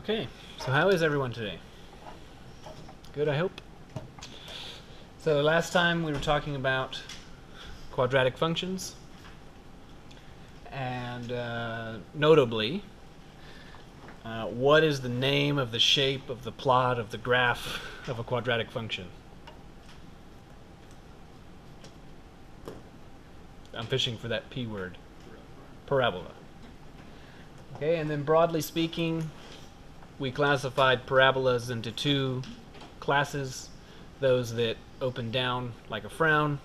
Okay, so how is everyone today? Good, I hope. So last time we were talking about quadratic functions, and uh, notably, uh, what is the name of the shape of the plot of the graph of a quadratic function? I'm fishing for that P word. Parabola. Okay, and then broadly speaking, we classified parabolas into two classes those that open down like a frown,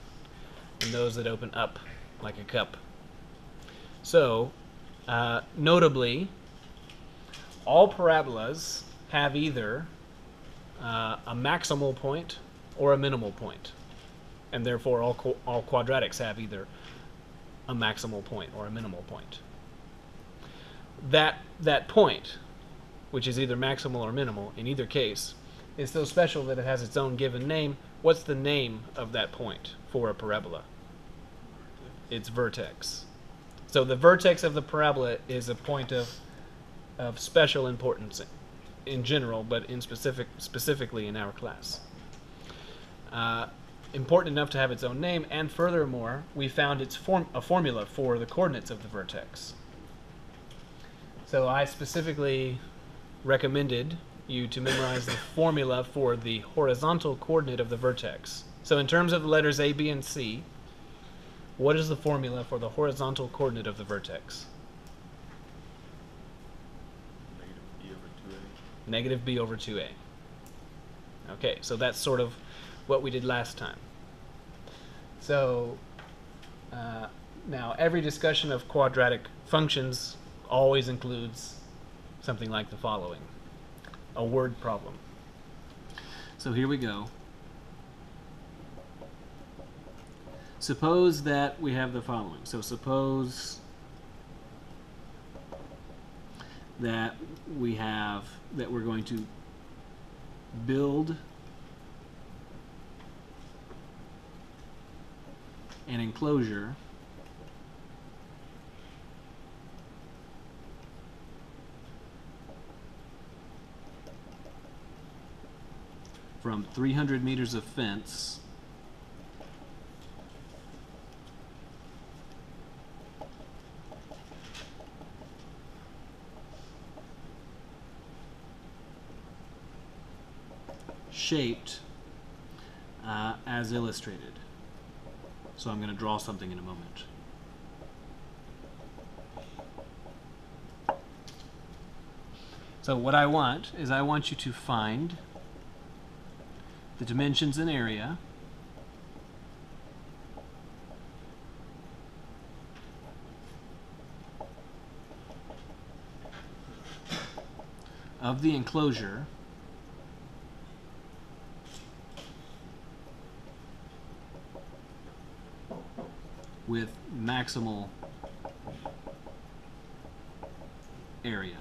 and those that open up like a cup. So, uh, notably, all parabolas have either uh, a maximal point or a minimal point, and therefore all, qu all quadratics have either a maximal point or a minimal point. That, that point, which is either maximal or minimal, in either case, is so special that it has its own given name. What's the name of that point for a parabola? Its vertex. So the vertex of the parabola is a point of, of special importance in general, but in specific, specifically in our class. Uh, important enough to have its own name, and furthermore, we found its form a formula for the coordinates of the vertex. So I specifically recommended you to memorize the formula for the horizontal coordinate of the vertex. So in terms of the letters A, B, and C, what is the formula for the horizontal coordinate of the vertex? Negative B over 2A. Okay, so that's sort of what we did last time. So uh, now every discussion of quadratic functions always includes something like the following. A word problem. So here we go. Suppose that we have the following. So suppose that we have, that we're going to build an enclosure from 300 meters of fence shaped uh, as illustrated. So I'm going to draw something in a moment. So what I want is I want you to find the dimensions and area of the enclosure with maximal area.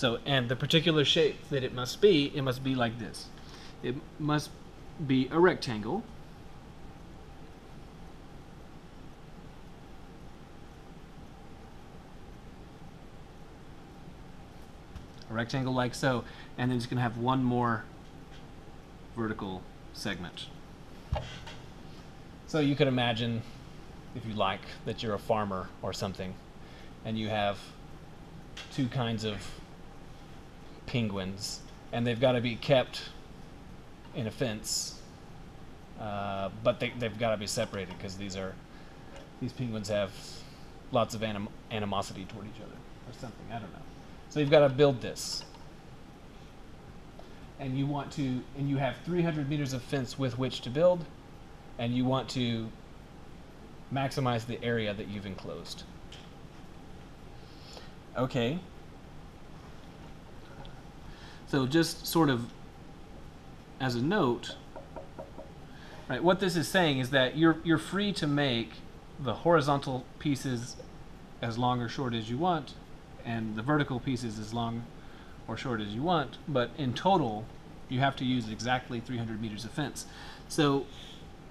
So, and the particular shape that it must be, it must be like this. It must be a rectangle. A rectangle like so, and then it's going to have one more vertical segment. So you could imagine, if you like, that you're a farmer or something, and you have two kinds of penguins, and they've got to be kept in a fence, uh, but they, they've got to be separated because these are these penguins have lots of anim animosity toward each other or something. I don't know. So you've got to build this, and you want to, and you have 300 meters of fence with which to build and you want to maximize the area that you've enclosed. Okay. So just sort of as a note, right, what this is saying is that you're, you're free to make the horizontal pieces as long or short as you want, and the vertical pieces as long or short as you want, but in total, you have to use exactly 300 meters of fence. So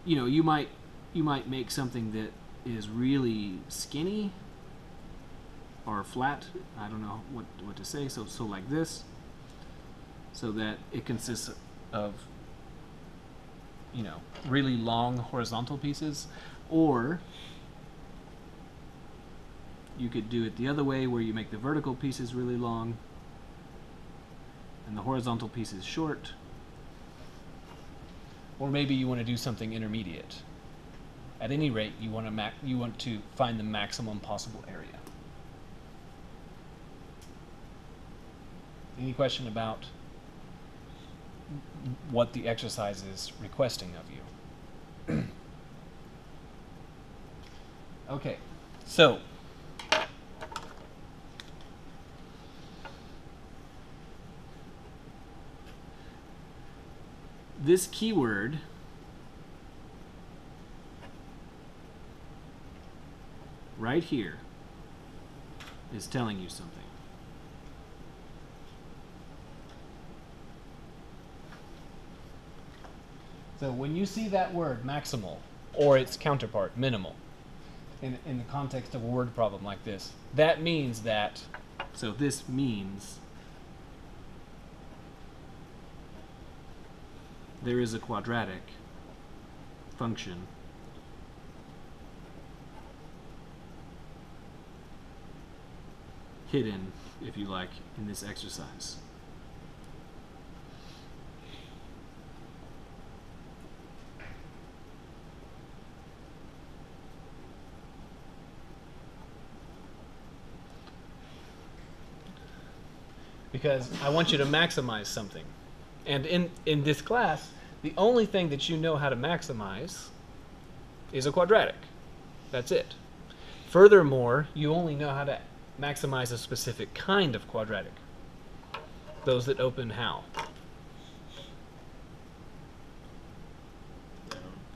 you know, you might you might make something that is really skinny or flat. I don't know what, what to say. So, so like this. So that it consists of, you know, really long horizontal pieces. Or you could do it the other way where you make the vertical pieces really long and the horizontal pieces short. Or maybe you want to do something intermediate. At any rate, you want to you want to find the maximum possible area. Any question about what the exercise is requesting of you? okay, so this keyword right here is telling you something. So when you see that word maximal or its counterpart minimal in, in the context of a word problem like this, that means that, so this means there is a quadratic function hidden, if you like, in this exercise. Because I want you to maximize something. And in, in this class, the only thing that you know how to maximize is a quadratic. That's it. Furthermore, you only know how to maximize a specific kind of quadratic. Those that open how?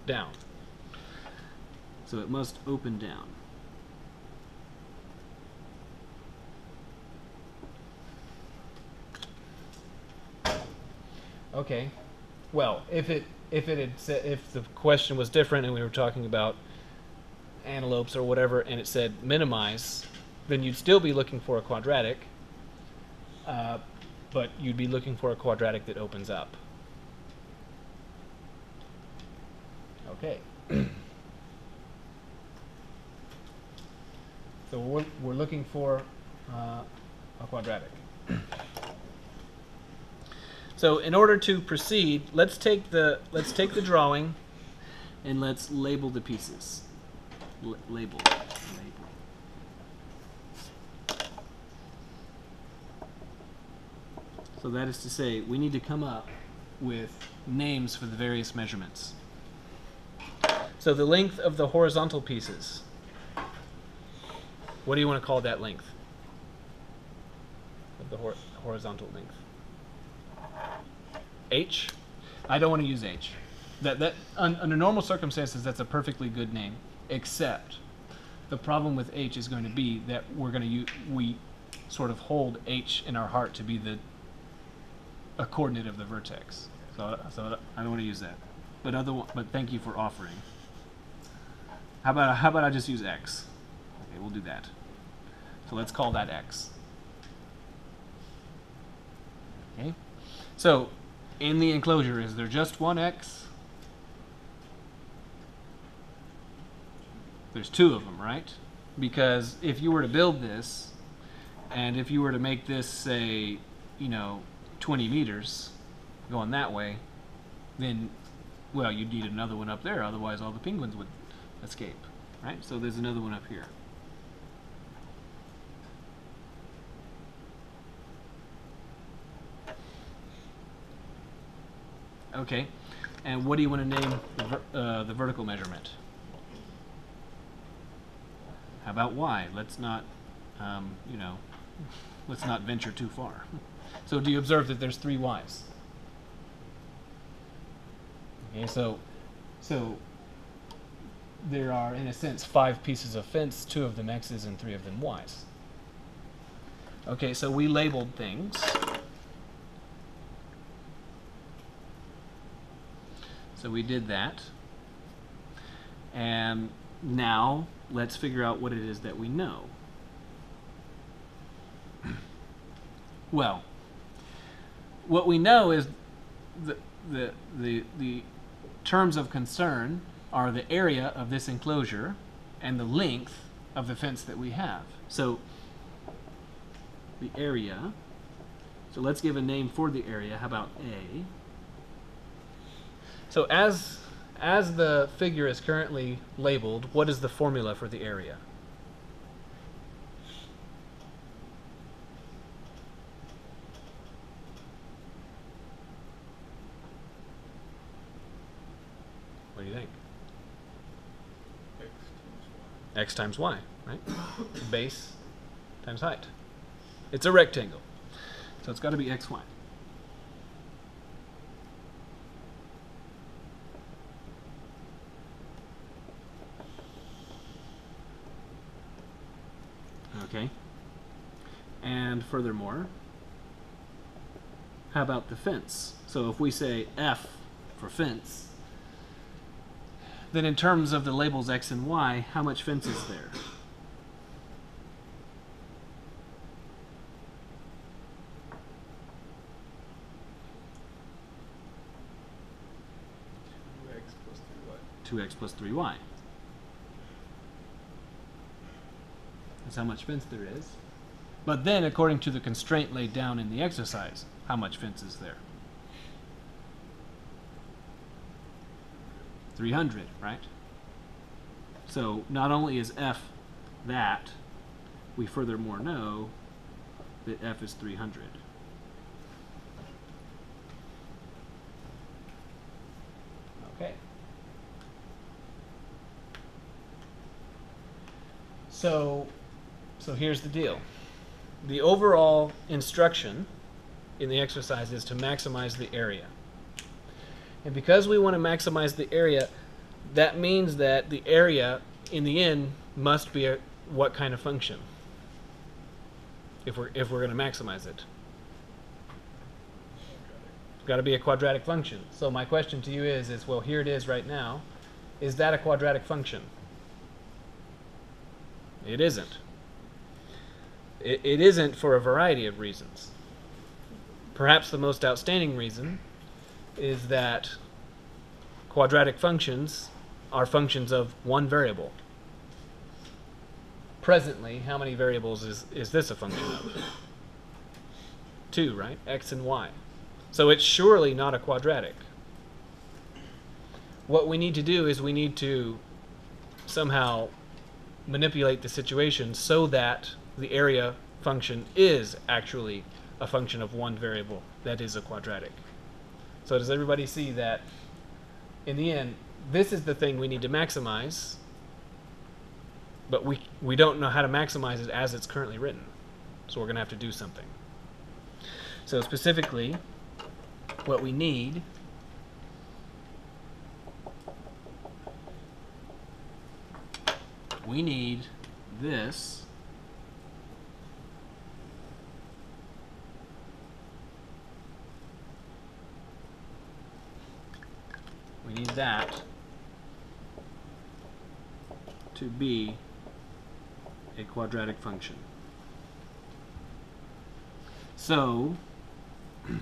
Down. So it must open down. Okay. Well, if it if it had said if the question was different and we were talking about antelopes or whatever and it said minimize, then you'd still be looking for a quadratic, uh, but you'd be looking for a quadratic that opens up. Okay. so we're, we're looking for uh, a quadratic. So in order to proceed, let's take the let's take the drawing and let's label the pieces. L label. Label. So that is to say, we need to come up with names for the various measurements. So the length of the horizontal pieces. What do you want to call that length? The hor horizontal length. H. I don't want to use H. That that un, under normal circumstances that's a perfectly good name, except the problem with H is going to be that we're going to use we sort of hold H in our heart to be the a coordinate of the vertex. So so I don't want to use that. But other but thank you for offering. How about how about I just use X? Okay, we'll do that. So let's call that X. Okay. So in the enclosure, is there just one X? There's two of them, right? Because if you were to build this, and if you were to make this, say, you know, 20 meters going that way, then, well, you'd need another one up there, otherwise all the penguins would escape, right? So there's another one up here. Okay. And what do you want to name the, ver uh, the vertical measurement? How about y? Let's not, um, you know, let's not venture too far. So do you observe that there's three y's? Okay, so, so there are, in a sense, five pieces of fence, two of them x's and three of them y's. Okay, so we labeled things. So we did that. And now let's figure out what it is that we know. Well, what we know is the, the, the, the terms of concern are the area of this enclosure and the length of the fence that we have. So the area, so let's give a name for the area. How about A? So as, as the figure is currently labeled, what is the formula for the area? What do you think? x times y, right? Base times height. It's a rectangle. So it's got to be xy. Okay. And furthermore, how about the fence? So if we say F for fence, then in terms of the labels X and Y, how much fence is there? Two x plus three y. 2x plus 3y. That's how much fence there is. But then, according to the constraint laid down in the exercise, how much fence is there? 300, right? So not only is f that, we furthermore know that f is 300. Okay. So, so here's the deal. The overall instruction in the exercise is to maximize the area. And because we want to maximize the area, that means that the area in the end must be a what kind of function? If we're if we're going to maximize it. It's got to be a quadratic function. So my question to you is is well here it is right now. Is that a quadratic function? It isn't. It, it isn't for a variety of reasons. Perhaps the most outstanding reason is that quadratic functions are functions of one variable. Presently, how many variables is, is this a function of? Two, right? X and Y. So it's surely not a quadratic. What we need to do is we need to somehow manipulate the situation so that the area function is actually a function of one variable that is a quadratic. So does everybody see that in the end, this is the thing we need to maximize, but we, we don't know how to maximize it as it's currently written. So we're going to have to do something. So specifically, what we need we need this we need that to be a quadratic function. So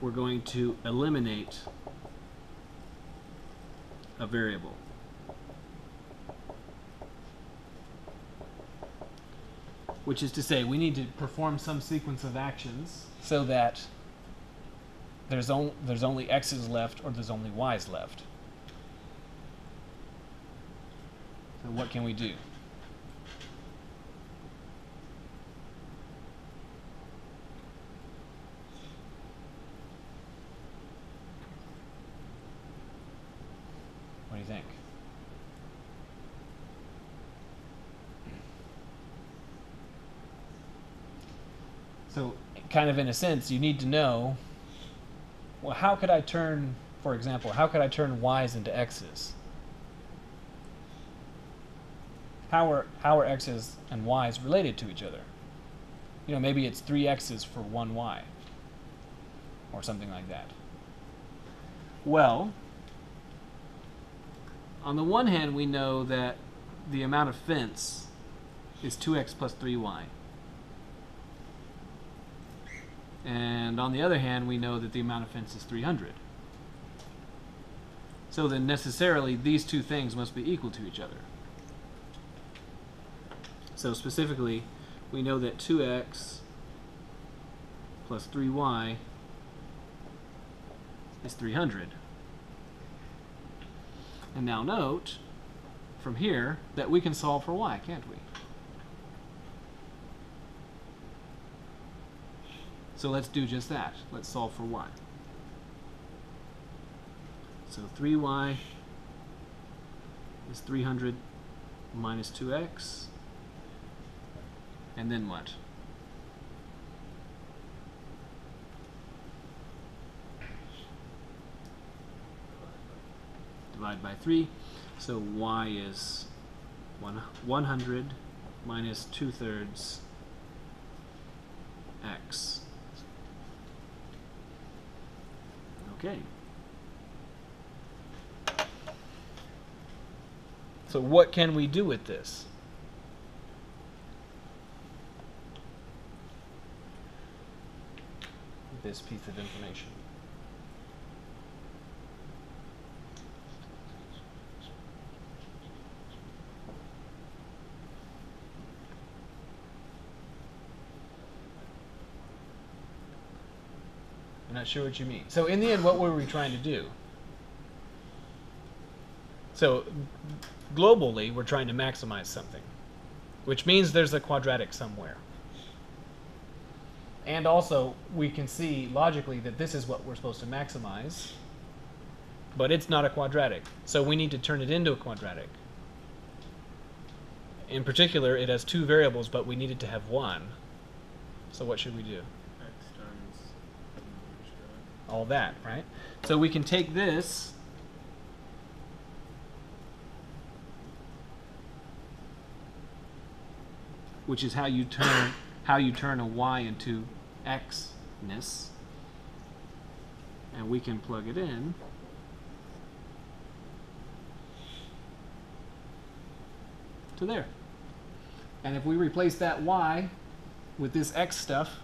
we're going to eliminate a variable. Which is to say, we need to perform some sequence of actions so that there's, on, there's only x's left or there's only y's left. So what can we do? What do you think? So, kind of in a sense, you need to know well, how could I turn, for example, how could I turn y's into x's? How are, how are x's and y's related to each other? You know, maybe it's three x's for one y, or something like that. Well, on the one hand, we know that the amount of fence is 2x plus 3y. And on the other hand, we know that the amount of fence is 300. So then necessarily these two things must be equal to each other. So specifically, we know that 2x plus 3y is 300. And now note from here that we can solve for y, can't we? So let's do just that. Let's solve for y. So 3y is 300 minus 2x. And then what? Divide by 3. So y is one, 100 minus 2 thirds x. Okay. So what can we do with this? This piece of information. Not sure what you mean. So in the end, what were we trying to do? So globally, we're trying to maximize something, which means there's a quadratic somewhere. And also, we can see logically that this is what we're supposed to maximize, but it's not a quadratic. So we need to turn it into a quadratic. In particular, it has two variables, but we needed to have one. So what should we do? All that, right? So we can take this which is how you turn how you turn a y into x-ness and we can plug it in to there. And if we replace that y with this x stuff,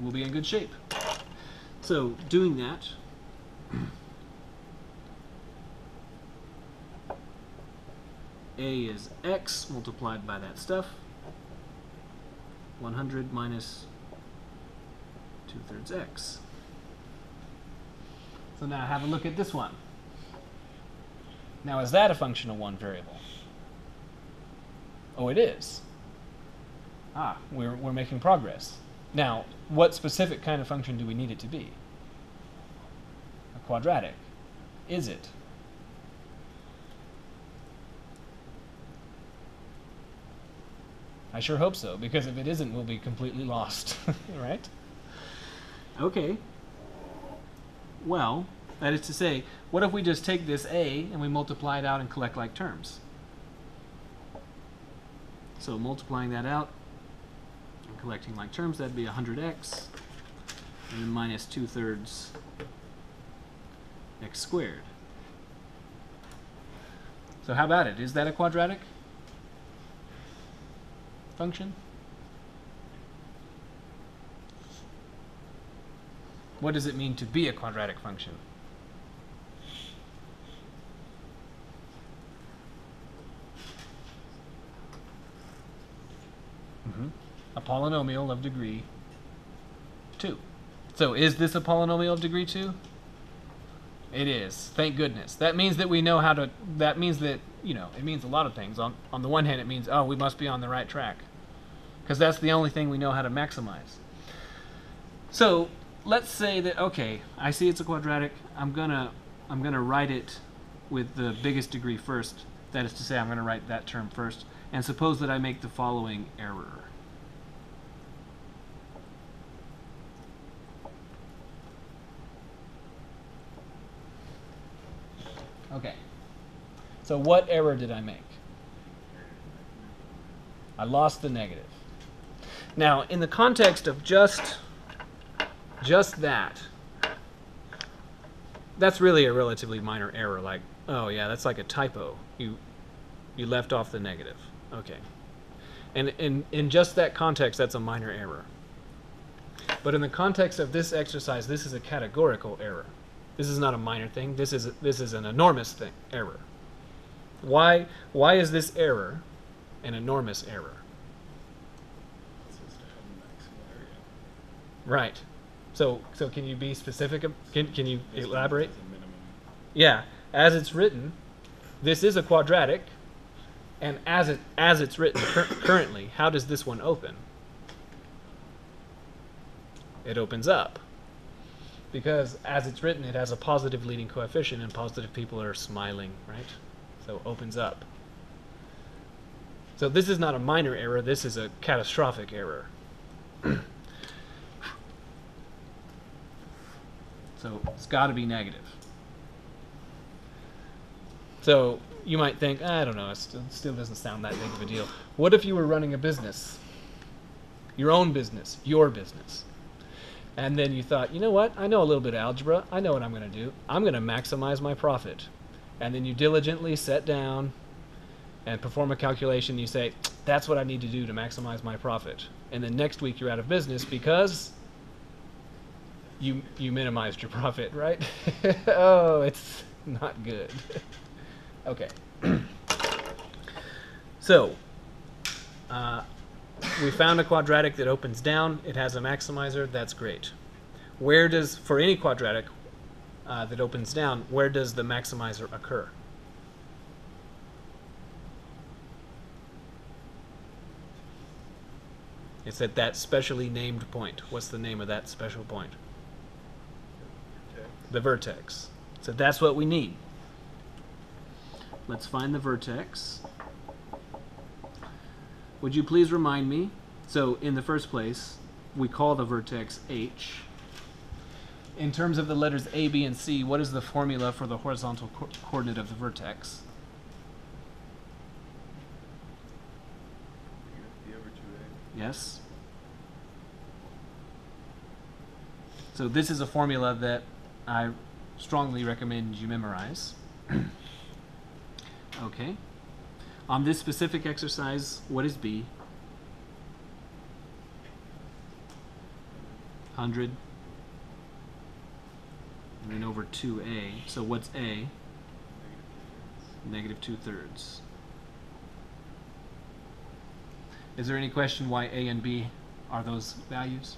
we'll be in good shape. So doing that, a is x multiplied by that stuff. 100 minus 2 thirds x. So now have a look at this one. Now is that a function of one variable? Oh, it is. Ah, we're, we're making progress. Now, what specific kind of function do we need it to be? A quadratic. Is it? I sure hope so, because if it isn't, we'll be completely lost, right? Okay. Well, that is to say, what if we just take this a and we multiply it out and collect like terms? So multiplying that out collecting like terms, that'd be 100x and then minus 2 thirds x squared. So how about it? Is that a quadratic function? What does it mean to be a quadratic function? Mm-hmm. A polynomial of degree 2. So is this a polynomial of degree 2? It is. Thank goodness. That means that we know how to that means that, you know, it means a lot of things. On on the one hand it means oh, we must be on the right track. Cuz that's the only thing we know how to maximize. So, let's say that okay, I see it's a quadratic. I'm going to I'm going to write it with the biggest degree first. That is to say I'm going to write that term first. And suppose that I make the following error. Okay. So what error did I make? I lost the negative. Now, in the context of just just that, that's really a relatively minor error like, oh yeah, that's like a typo. You you left off the negative. Okay. And in, in just that context, that's a minor error. But in the context of this exercise, this is a categorical error. This is not a minor thing. This is this is an enormous thing error. Why why is this error an enormous error? It says to have a maximum area. Right. So so can you be specific? Um, can can you elaborate? has a minimum. Yeah, as it's written, this is a quadratic, and as it as it's written cur- currently, how does this one open? It opens up. Because as it's written, it has a positive leading coefficient, and positive people are smiling, right? So opens up. So this is not a minor error. This is a catastrophic error. so it's got to be negative. So you might think, I don't know, it still, still doesn't sound that big of a deal. What if you were running a business? Your own business, your business. And then you thought, you know what? I know a little bit of algebra. I know what I'm going to do. I'm going to maximize my profit. And then you diligently set down and perform a calculation. You say, that's what I need to do to maximize my profit. And then next week you're out of business because you you minimized your profit, right? oh, it's not good. okay. so, uh, we found a quadratic that opens down. It has a maximizer. That's great. Where does, for any quadratic uh, that opens down, where does the maximizer occur? It's at that specially named point. What's the name of that special point? Okay. The vertex. So that's what we need. Let's find the vertex. Would you please remind me? So, in the first place, we call the vertex H. In terms of the letters A, B, and C, what is the formula for the horizontal co- coordinate of the vertex? The over two A. Yes? So, this is a formula that I strongly recommend you memorize. okay. On this specific exercise, what is B? 100. And then over 2A. So, what's A? Negative two Negative thirds. thirds. Is there any question why A and B are those values?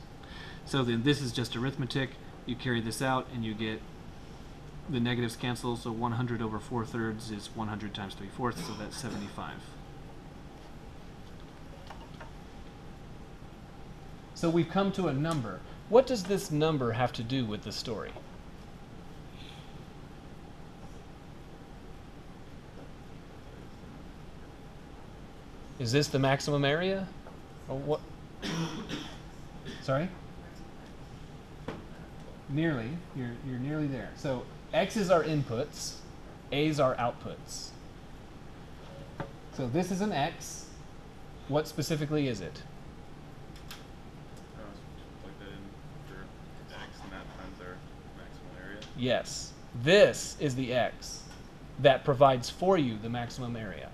So then this is just arithmetic. You carry this out and you get the negatives cancel. So 100 over 4 thirds is 100 times 3 fourths, so that's 75. So we've come to a number. What does this number have to do with the story? Is this the maximum area? Or what? Sorry? Nearly. You're, you're nearly there. So X's are inputs, A's are outputs. So this is an X. What specifically is it? Yes. This is the X that provides for you the maximum area.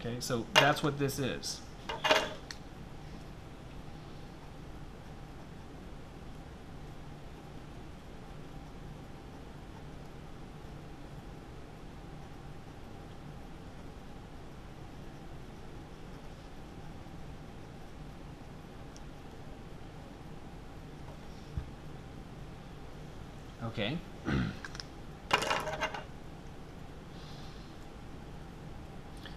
Okay, so that's what this is. Okay.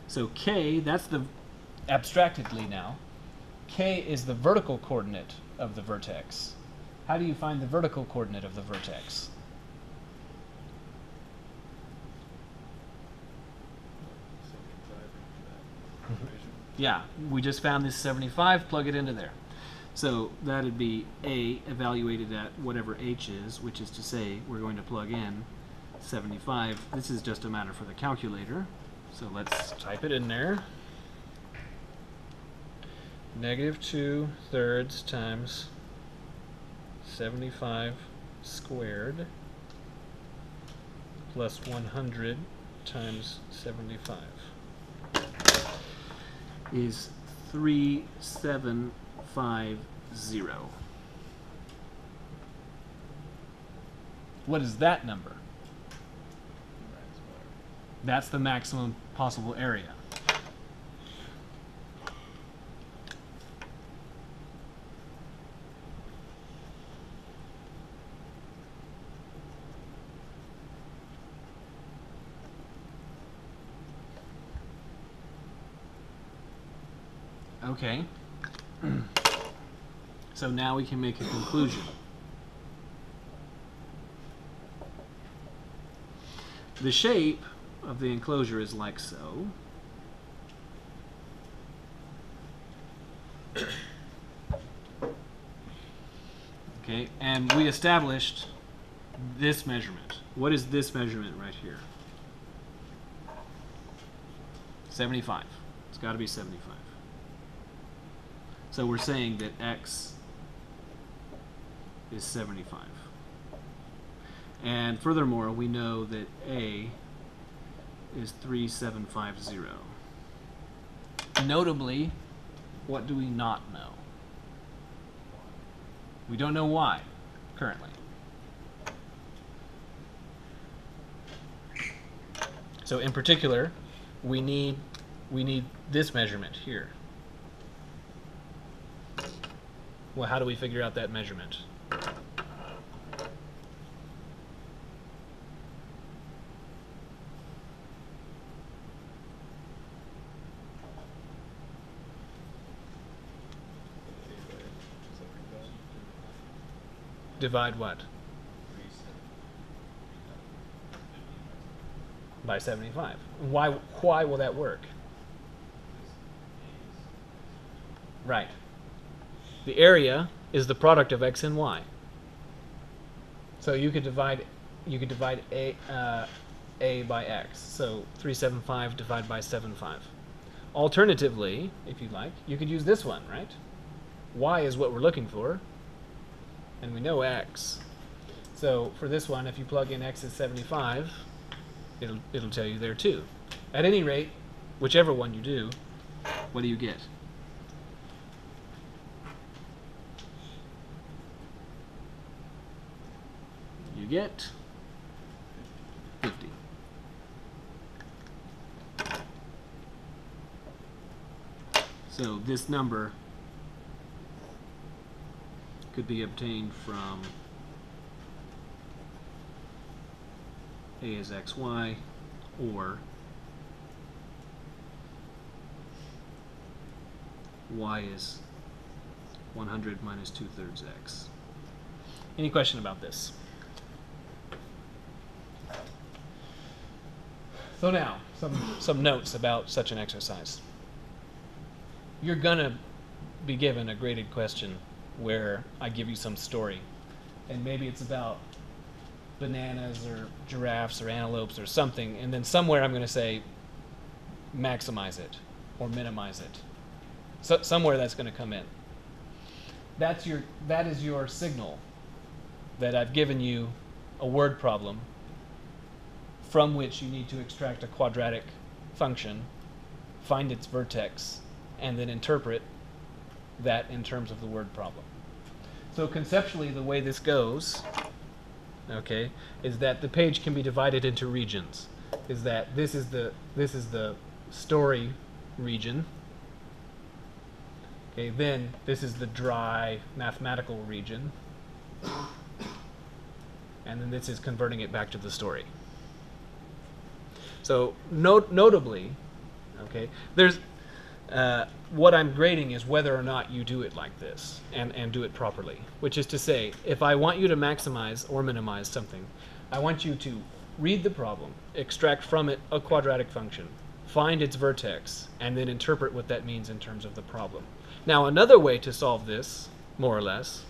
So k, that's the abstractedly now. K is the vertical coordinate of the vertex. How do you find the vertical coordinate of the vertex? Seventy-five into that equation. Yeah, we just found this 75, plug it into there. So that'd be A evaluated at whatever H is, which is to say we're going to plug in 75. This is just a matter for the calculator. So let's type it in there. Negative 2 thirds times 75 squared plus 100 times 75. is 3750. What is that number? That's the maximum possible area. Okay. so now we can make a conclusion. The shape of the enclosure is like so. Okay, and we established this measurement. What is this measurement right here? 75. It's got to be 75. So we're saying that x is 75. And furthermore, we know that A is 3750. Notably, what do we not know? We don't know y currently. So in particular, we need we need this measurement here. Well, how do we figure out that measurement? Divide what? By 75. Why why will that work? Right. The area is the product of x and y. So you could divide you could divide a uh, a by x. So 375 divided by 75. Alternatively, if you like, you could use this one, right? y is what we're looking for, and we know x. So for this one, if you plug in x is 75, it'll it'll tell you there too. At any rate, whichever one you do, what do you get? You get 50. So this number could be obtained from a is xy or y is 100 minus 2 thirds x. Any question about this? So now, some, some notes about such an exercise. You're gonna be given a graded question where I give you some story. And maybe it's about bananas or giraffes or antelopes or something, and then somewhere I'm gonna say maximize it or minimize it. So somewhere that's gonna come in. That's your that is your signal that I've given you a word problem from which you need to extract a quadratic function, find its vertex, and then interpret that in terms of the word problem. So conceptually, the way this goes, okay, is that the page can be divided into regions. Is that this is the this is the story region. Okay, then this is the dry mathematical region. And then this is converting it back to the story. So not- notably, okay, there's uh, what I'm grading is whether or not you do it like this and, and do it properly. Which is to say, if I want you to maximize or minimize something, I want you to read the problem, extract from it a quadratic function, find its vertex, and then interpret what that means in terms of the problem. Now, another way to solve this, more or less,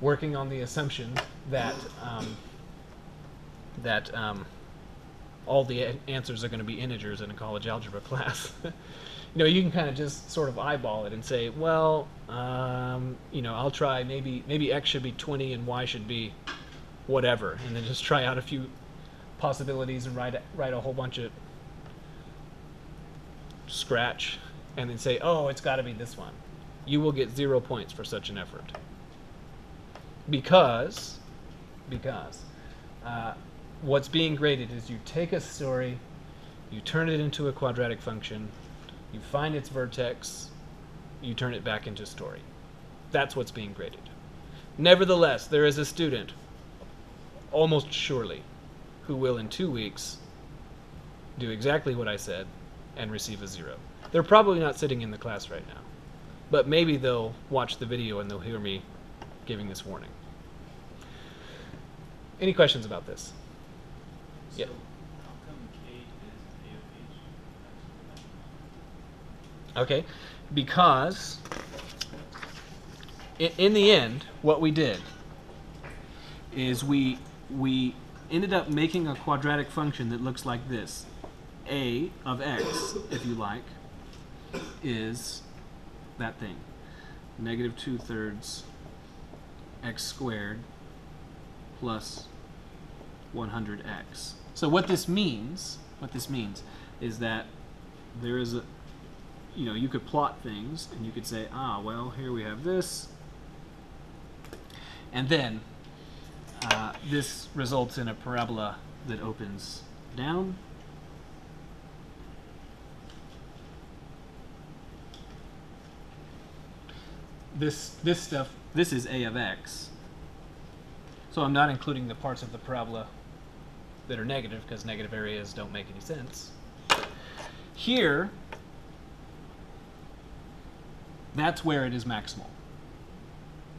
working on the assumption that um, that um, all the answers are going to be integers in a college algebra class. You know, you can kind of just sort of eyeball it and say, well, um, you know, I'll try maybe maybe x should be 20 and y should be whatever, and then just try out a few possibilities and write a, write a whole bunch of scratch and then say, oh, it's got to be this one, you will get zero points for such an effort. Because, because, uh, what's being graded is you take a story, you turn it into a quadratic function, you find its vertex, you turn it back into story. That's what's being graded. Nevertheless, there is a student, almost surely, who will in two weeks do exactly what I said and receive a zero. They're probably not sitting in the class right now, but maybe they'll watch the video and they'll hear me giving this warning. Any questions about this? So, Yeah. how come K is A of H? Okay, because in, the end, what we did is we we ended up making a quadratic function that looks like this. A of x, if you like, is that thing. Negative two thirds x squared plus 100x. So what this means, what this means, is that there is a, you know, you could plot things and you could say, ah, well, here we have this, and then uh, this results in a parabola that opens down. This this stuff this is a of x. So I'm not including the parts of the parabola that are negative because negative areas don't make any sense. Here, that's where it is maximal.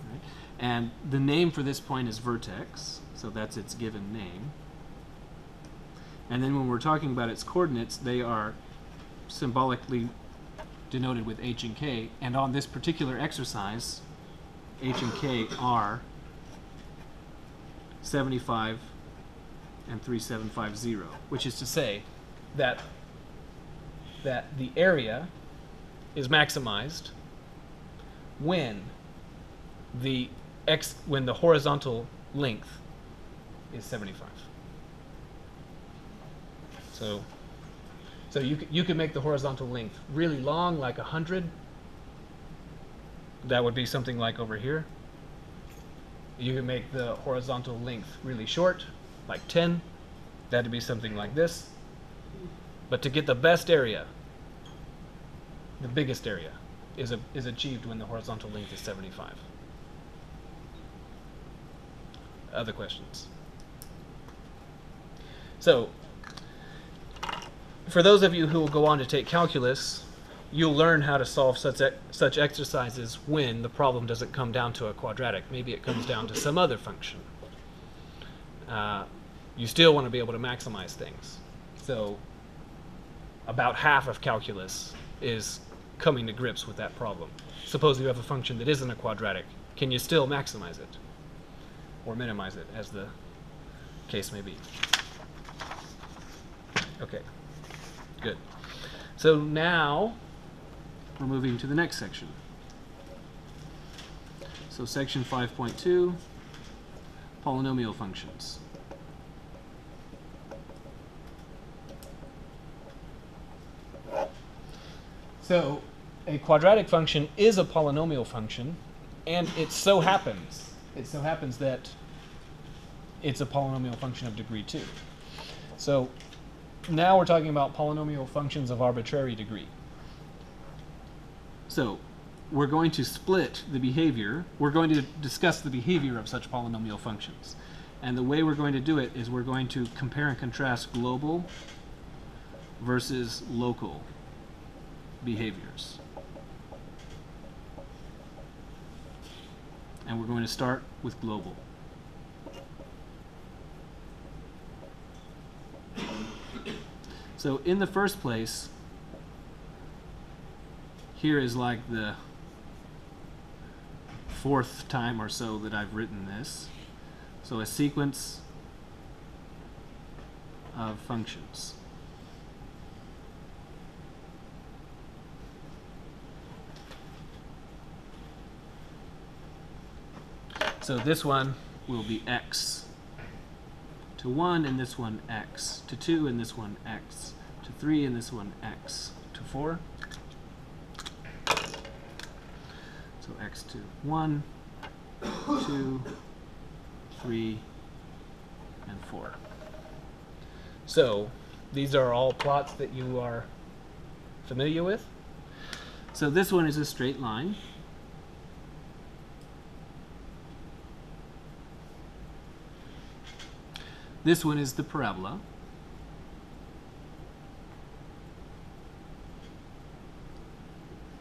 Right? And the name for this point is vertex, so that's its given name. And then when we're talking about its coordinates, they are symbolically denoted with h and k. And on this particular exercise, h and k are 75 and 3750, which is to say that that the area is maximized when the x when the horizontal length is 75. So so you you could make the horizontal length really long like 100 that would be something like over here. You can make the horizontal length really short, like 10. That'd be something like this. But to get the best area, the biggest area, is, a, is achieved when the horizontal length is 75. Other questions? So, for those of you who will go on to take calculus, you'll learn how to solve such, such exercises when the problem doesn't come down to a quadratic. Maybe it comes down to some other function. Uh, you still want to be able to maximize things. So, about half of calculus is coming to grips with that problem. Suppose you have a function that isn't a quadratic. Can you still maximize it? Or minimize it, as the case may be. Okay, good. So now we're moving to the next section. So section 5.2, polynomial functions. So a quadratic function is a polynomial function, and it so happens, it so happens that it's a polynomial function of degree 2. So now we're talking about polynomial functions of arbitrary degree. So we're going to split the behavior. We're going to discuss the behavior of such polynomial functions. And the way we're going to do it is we're going to compare and contrast global versus local behaviors. And we're going to start with global. So in the first place, here is like the fourth time or so that I've written this. So a sequence of functions. So this one will be x to 1 and this one x to 2 and this one x to 3 and this one x to 4. So x to 1, 2, 3, and 4. So these are all plots that you are familiar with. So this one is a straight line. This one is the parabola.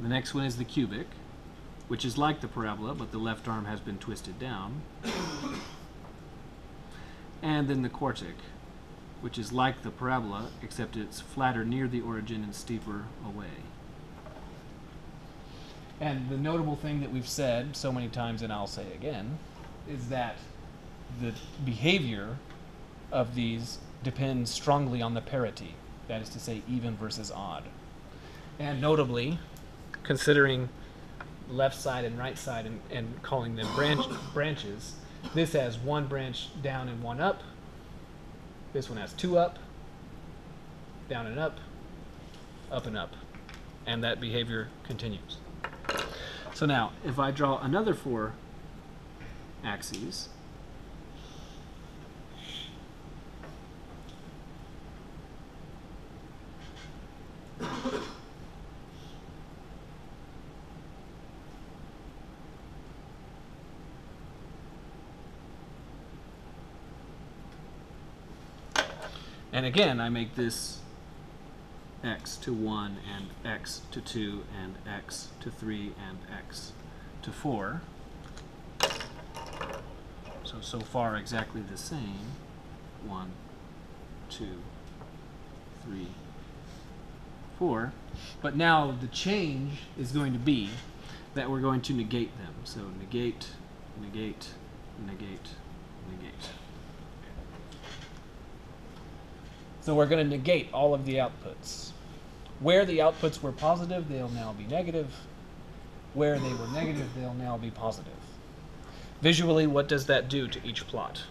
The next one is the cubic, which is like the parabola, but the left arm has been twisted down. and then the quartic, which is like the parabola, except it's flatter near the origin and steeper away. And the notable thing that we've said so many times, and I'll say again, is that the behavior of these depends strongly on the parity, that is to say, even versus odd. And notably, considering left side and right side and, and calling them branch, branches, this has one branch down and one up. This one has two up, down and up, up and up. And that behavior continues. So now, if I draw another four axes, again, I make this x to 1 and x to 2 and x to 3 and x to 4. So, so far exactly the same. 1, 2, 3, 4. But now the change is going to be that we're going to negate them. So negate, negate, negate, negate. So we're going to negate all of the outputs. Where the outputs were positive, they'll now be negative. Where they were negative, they'll now be positive. Visually, what does that do to each plot?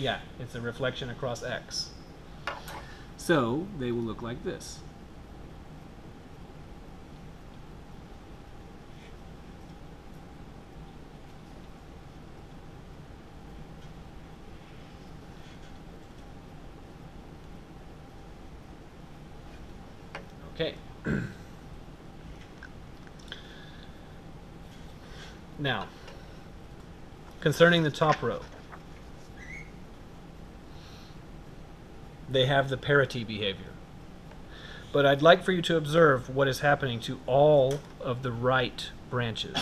Yeah, it's a reflection across x. So they will look like this. Okay. Now, concerning the top row, they have the parity behavior. But I'd like for you to observe what is happening to all of the right branches.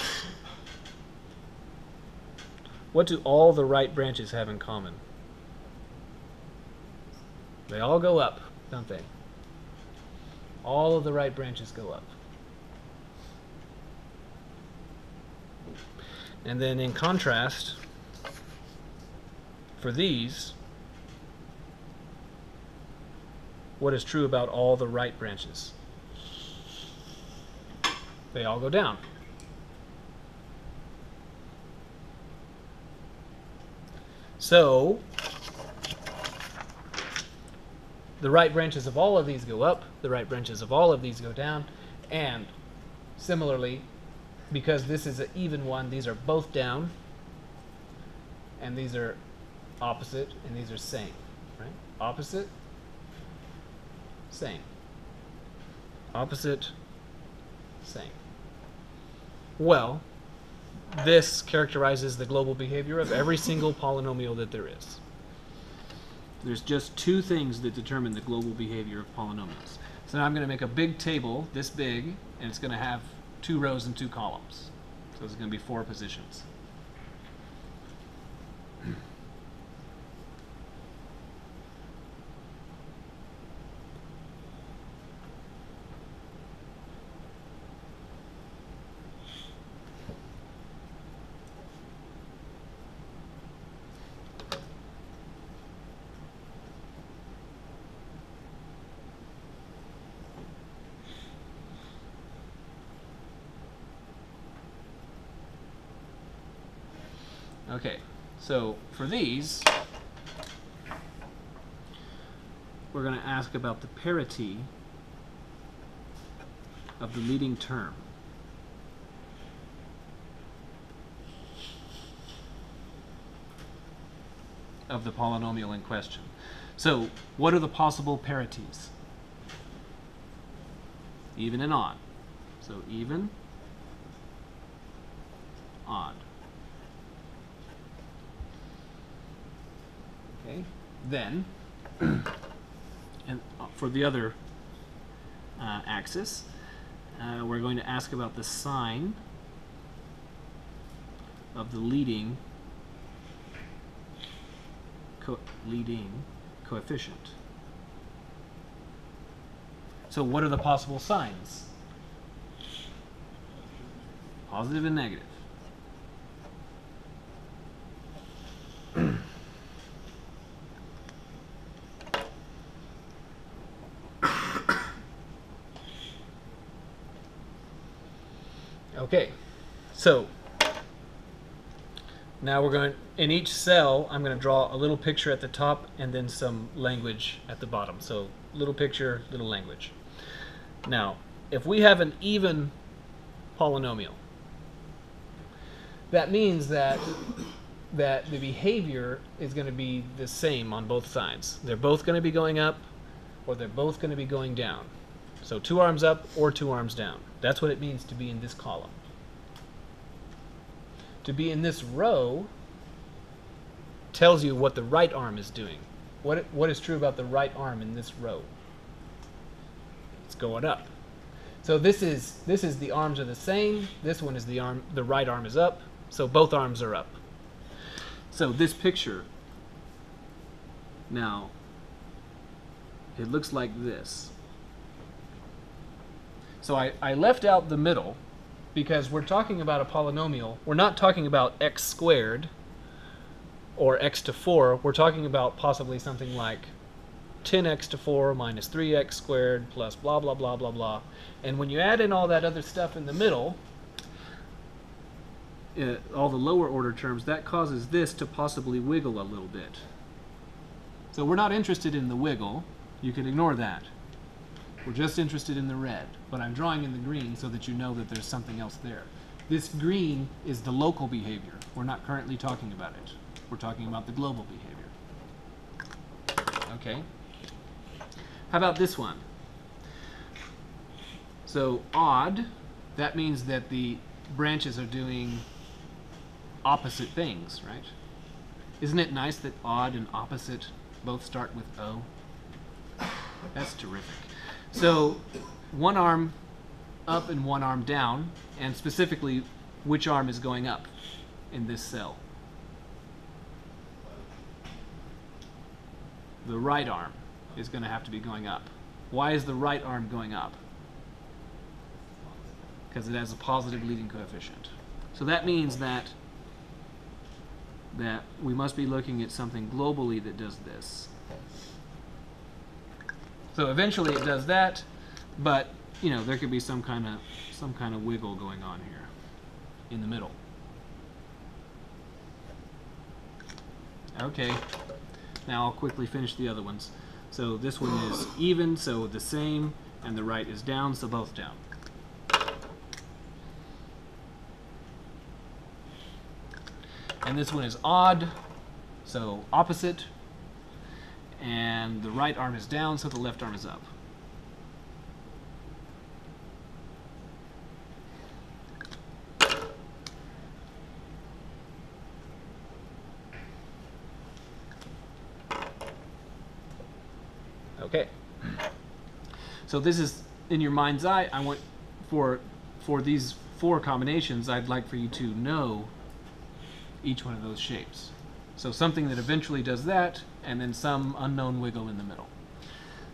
What do all the right branches have in common? They all go up, don't they? all of the right branches go up. And then in contrast, for these, what is true about all the right branches? They all go down. So, the right branches of all of these go up, the right branches of all of these go down, and similarly, because this is an even one, these are both down, and these are opposite, and these are same, right? Opposite, same. Opposite, same. Well, this characterizes the global behavior of every single polynomial that there is. There's just two things that determine the global behavior of polynomials. So now I'm going to make a big table, this big, and it's going to have two rows and two columns. So there's going to be four positions. Okay, so for these, we're going to ask about the parity of the leading term. Of the polynomial in question. So, what are the possible parities? Even and odd. So, even, odd. Okay, then, and uh, for the other uh, axis, uh, we're going to ask about the sign of the leading co- leading coefficient. So, what are the possible signs? Positive and negative. Okay, so now we're going, in each cell, I'm going to draw a little picture at the top and then some language at the bottom. So little picture, little language. Now, if we have an even polynomial, that means that that the behavior is going to be the same on both sides. They're both going to be going up or they're both going to be going down. So two arms up or two arms down. That's what it means to be in this column. To be in this row tells you what the right arm is doing. What, what is true about the right arm in this row? It's going up. So this is this is the arms are the same. This one is the arm the right arm is up. So both arms are up. So this picture now it looks like this. So I, I left out the middle because we're talking about a polynomial. We're not talking about x squared or x to 4. We're talking about possibly something like 10x to 4 minus 3x squared plus blah, blah, blah, blah, blah. And when you add in all that other stuff in the middle, uh, all the lower order terms, that causes this to possibly wiggle a little bit. So we're not interested in the wiggle. You can ignore that. We're just interested in the red, but I'm drawing in the green so that you know that there's something else there. This green is the local behavior. We're not currently talking about it. We're talking about the global behavior. Okay? How about this one? So odd, that means that the branches are doing opposite things, right? Isn't it nice that odd and opposite both start with O? That's terrific. So one arm up and one arm down, and specifically, which arm is going up in this cell? The right arm is going to have to be going up. Why is the right arm going up? Because it has a positive leading coefficient. So that means that that we must be looking at something globally that does this. So eventually it does that, but you know there could be some kind of some kind of wiggle going on here in the middle. Okay, now I'll quickly finish the other ones. So this one is even, so the same, and the right is down, so both down. And this one is odd, so opposite, and the right arm is down, so the left arm is up. Okay. So this is in your mind's eye. I want for for these four combinations, I'd like for you to know each one of those shapes. So something that eventually does that, and then some unknown wiggle in the middle.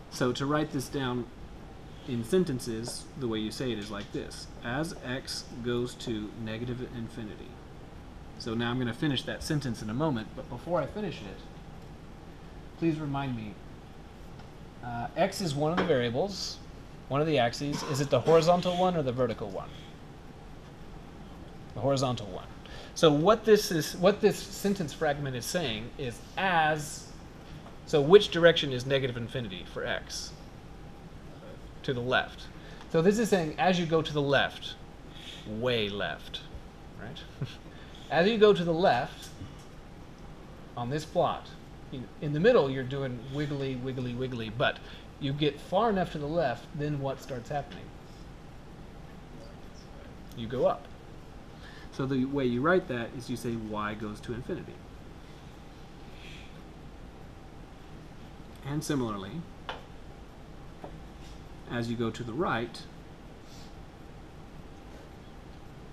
So to write this down in sentences, the way you say it is like this. As x goes to negative infinity. So now I'm going to finish that sentence in a moment, but before I finish it, please remind me, uh, x is one of the variables, one of the axes. Is it the horizontal one or the vertical one? The horizontal one. So what this is, what this sentence fragment is saying is as So which direction is negative infinity for x? To the left. So this is saying as you go to the left, way left, right? as you go to the left on this plot, in- in the middle you're doing wiggly, wiggly, wiggly, but you get far enough to the left, then what starts happening? You go up. So the way you write that is you say y goes to infinity. And similarly, as you go to the right,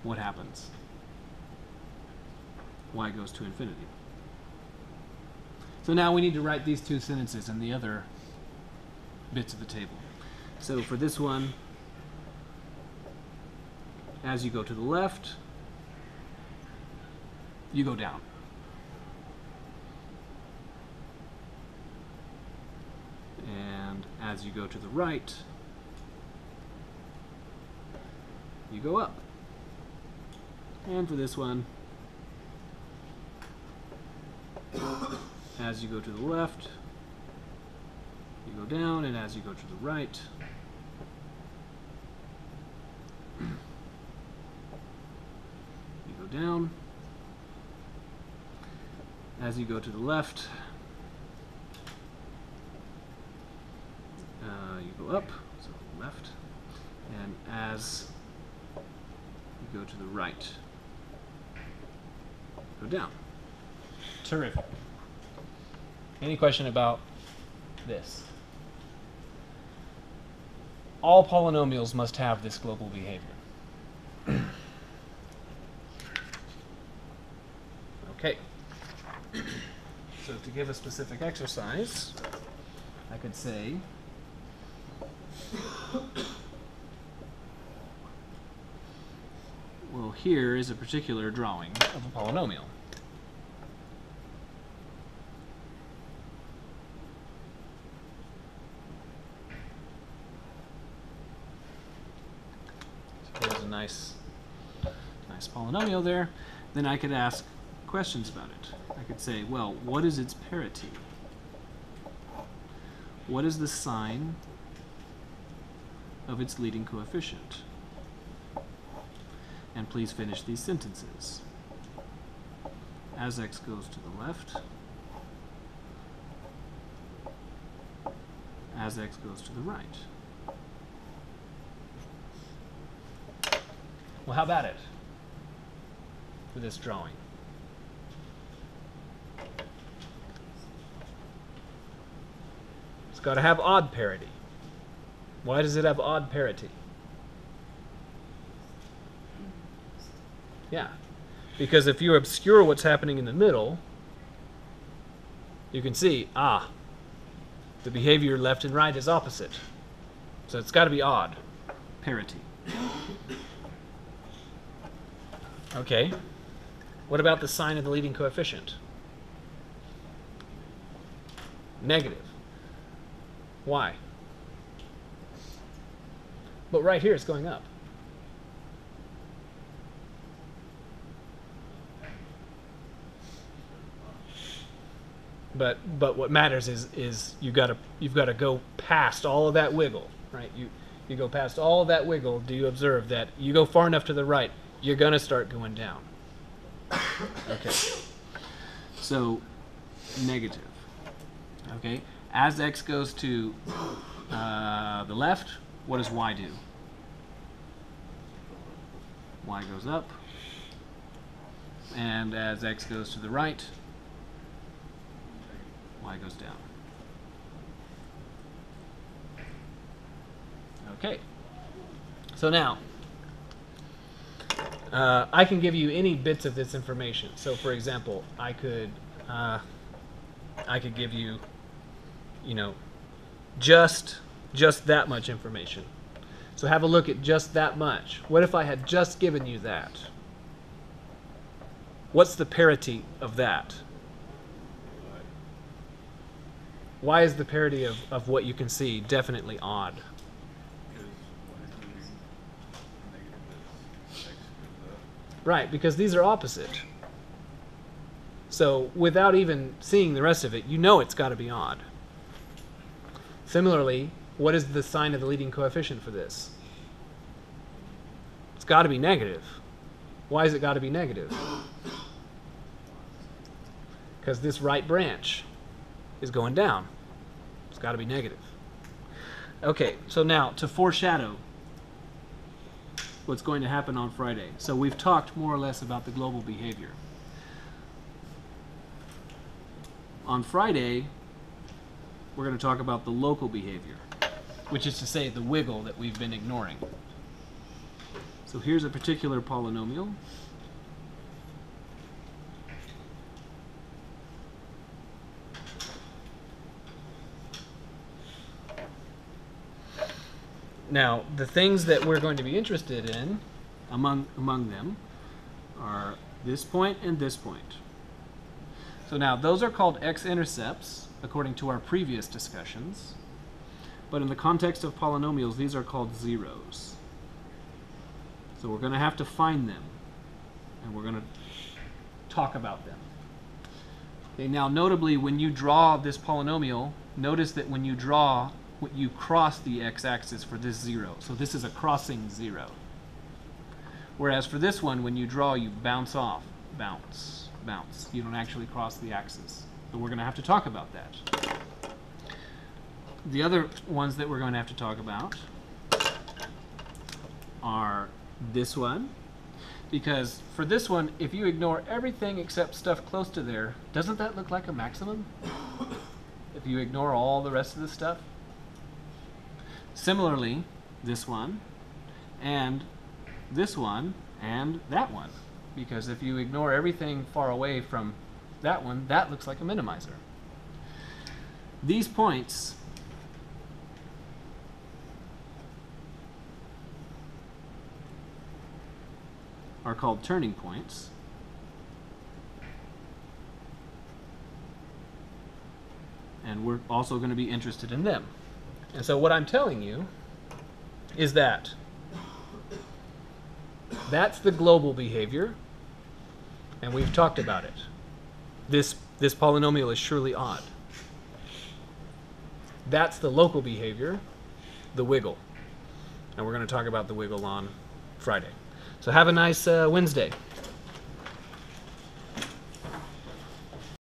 what happens? y goes to infinity. So now we need to write these two sentences in the other bits of the table. So for this one, as you go to the left, you go down. And as you go to the right, you go up. And for this one, as you go to the left, you go down, and as you go to the right, you go down. As you go to the left, uh, you go up, so left, and as you go to the right, go down. Terrific. Any question about this? All polynomials must have this global behavior. okay. So to give a specific exercise, I could say well here is a particular drawing of a polynomial. So there's a nice, nice polynomial there. Then I could ask questions about it. I could say, well, what is its parity? What is the sign of its leading coefficient? And please finish these sentences. As x goes to the left, as x goes to the right. Well, how about it for this drawing? It's got to have odd parity. Why does it have odd parity? Yeah. Because if you obscure what's happening in the middle, you can see, ah, the behavior left and right is opposite. So it's got to be odd. Parity. Okay. What about the sign of the leading coefficient? Negative. Why? But right here it's going up. But but what matters is is you got to you've got to go past all of that wiggle, right? You you go past all that wiggle. Do you observe that you go far enough to the right, you're gonna start going down. Okay. So negative. Okay. As x goes to uh, the left, what does y do? y goes up. And as x goes to the right, y goes down. Okay. So now, uh, I can give you any bits of this information. So, for example, I could, uh, I could give you, you know, just just that much information. So have a look at just that much. What if I had just given you that? What's the parity of that? Why is the parity of, of what you can see definitely odd? Right, because these are opposite. So without even seeing the rest of it, you know it's got to be odd. Similarly, what is the sign of the leading coefficient for this? It's got to be negative. Why has it got to be negative? Because this right branch is going down. It's got to be negative. Okay, so now to foreshadow what's going to happen on Friday. So we've talked more or less about the global behavior. On Friday, we're going to talk about the local behavior, which is to say the wiggle that we've been ignoring. So here's a particular polynomial. Now, the things that we're going to be interested in, among among them, are this point and this point. So now those are called x-intercepts according to our previous discussions. But in the context of polynomials, these are called zeros. So we're going to have to find them, and we're going to talk about them. Okay, now notably, when you draw this polynomial, notice that when you draw, you cross the x-axis for this zero. So this is a crossing zero. Whereas for this one, when you draw, you bounce off, bounce, bounce. You don't actually cross the axis. So we're going to have to talk about that. The other ones that we're going to have to talk about are this one. Because for this one, if you ignore everything except stuff close to there, doesn't that look like a maximum? if you ignore all the rest of the stuff? Similarly, this one, and this one, and that one. Because if you ignore everything far away from that one, that looks like a minimizer. These points are called turning points. And we're also going to be interested in them. And so what I'm telling you is that that's the global behavior, and we've talked about it. This, this polynomial is surely odd. That's the local behavior, the wiggle. And we're going to talk about the wiggle on Friday. So have a nice uh, Wednesday.